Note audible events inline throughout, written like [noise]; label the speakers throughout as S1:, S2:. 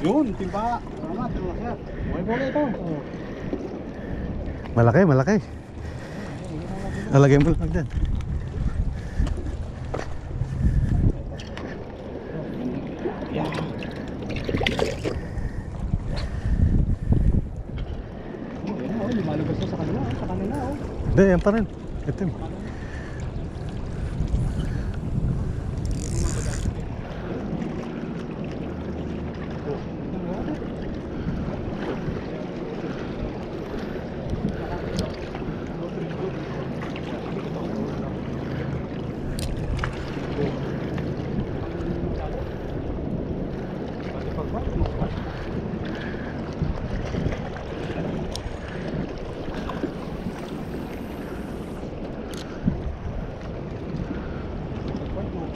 S1: Yun, timba. Salamat, salamat. Buhay bola ito. Oh.
S2: Malaki, malaki. Alagay mo lang dyan.
S1: Yeah. Oh, yan, oh, lumalabas na sa kanila, oh, sa kanila, oh.
S2: Hindi, yan pa rin. Itim.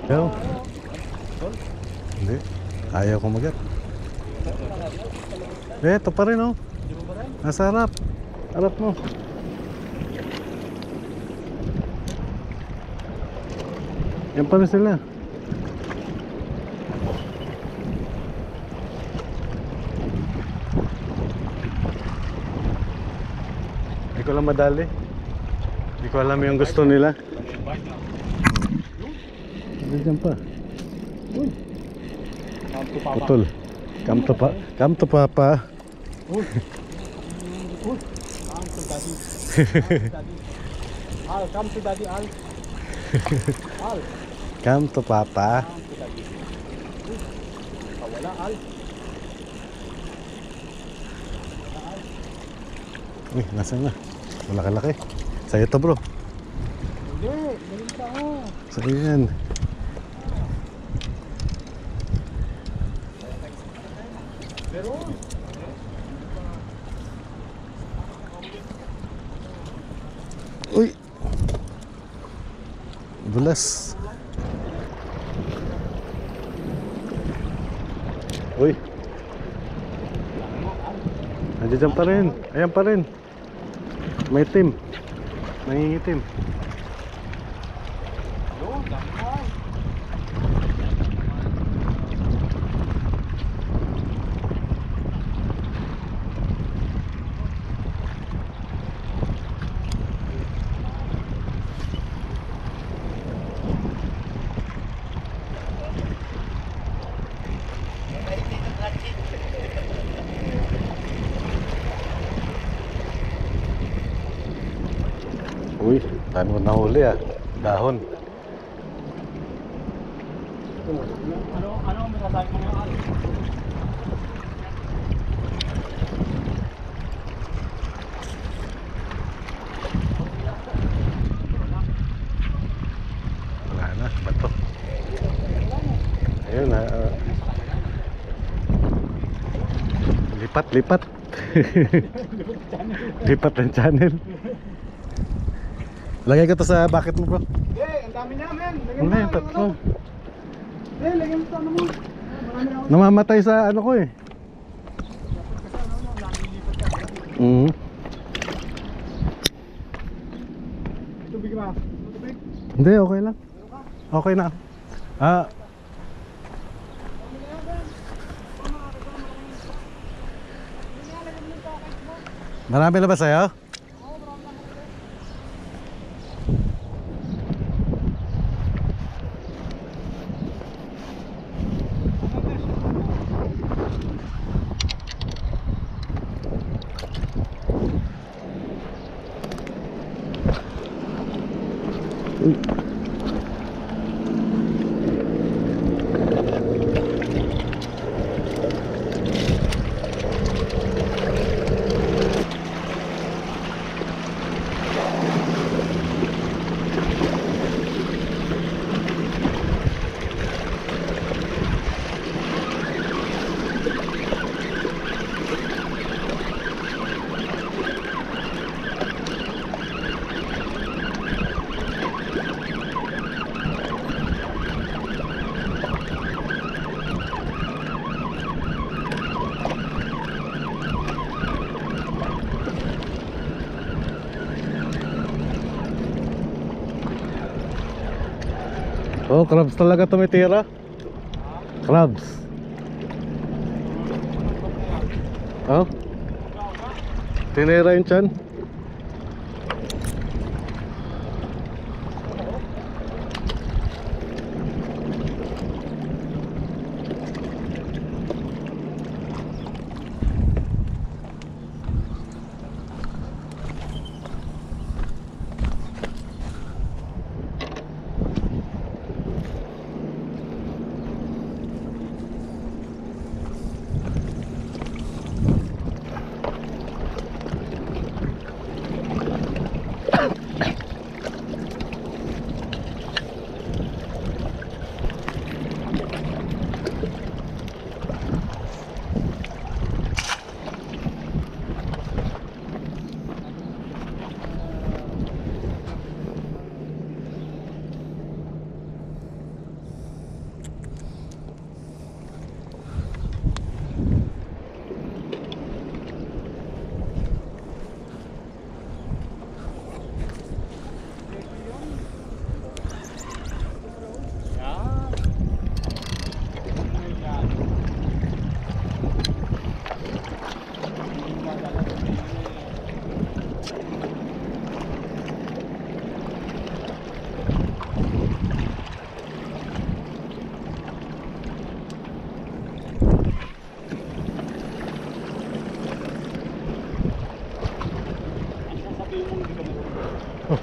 S2: Yo. Hindi. Ayaw ko mag Eh, ito pa rin oh. Nasa harap. Harap mo. Yan pa rin sila. Hindi ko lang madali. Hindi ko alam yung gusto nila. Diyan pa.
S1: Come to Papa.
S2: Putol. Come to pa. Come to papa.
S1: Uy. [laughs] Uy. Come to daddy. Al, come to daddy, Al. Al,
S2: Come to papa.
S1: come to daddy. Uy. Kawala, Al.
S2: Uy, nasan na? Malaki-laki. Sa'yo to bro.
S1: Hindi, galing ka ako.
S2: Sa'yo yan. Uy! Dulas. Uy! Nandiyan pa rin. Ayan pa rin. May team. Nangingitim.
S1: yun, dami na.
S2: Uy, dami ko nahuli ah. Dahon.
S1: Ano, ano ang mo
S2: na, na. lipat, lipat. [laughs] lipat ng channel. Lagay ko to sa bucket mo bro.
S1: Hindi, ang dami niya, men. Lagyan mo
S2: Ano
S1: mo
S2: tatlo.
S1: Hindi, lagyan mo sa ano mo.
S2: Namamatay sa ano ko eh. Mhm.
S1: Tubig ba? Tubig?
S2: Hindi, okay lang. Okay na. Ah. Marami na ba sa'yo? Oh, crabs talaga tumitira. Crabs. Oh? Tinira yung chan.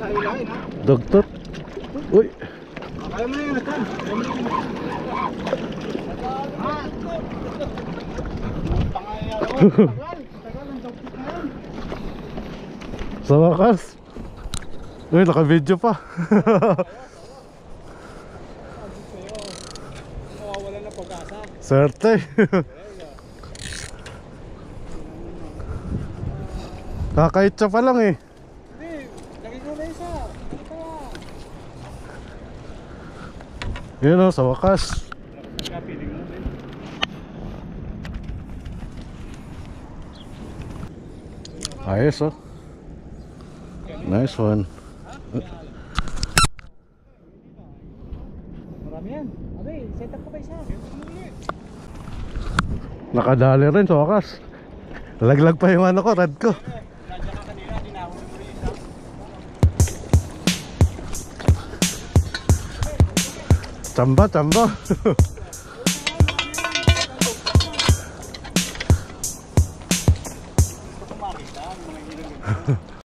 S1: sa ilahin, ha?
S2: Dugtot. Uy!
S1: Kaya mo na yun. Ah! Yan. [laughs]
S2: Sa wakas. Uy, naka-video pa. [laughs] Swerte. Kakaitsa pa lang eh.
S1: Hindi, lagay ko na isa. Ito.
S2: Yun o, sa wakas. Ayos oh. Nice one. Nakadali rin sa wakas. Laglag pa yung ano ko, rad ko.
S1: Tamba, tamba. [laughs]